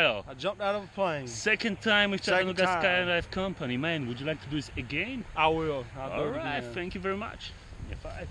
Israel? I jumped out of a plane. Second time with Second Chattanooga time. Skydive Company. Man, would you like to do this again? I will. I'll All right, thank you very much. High five.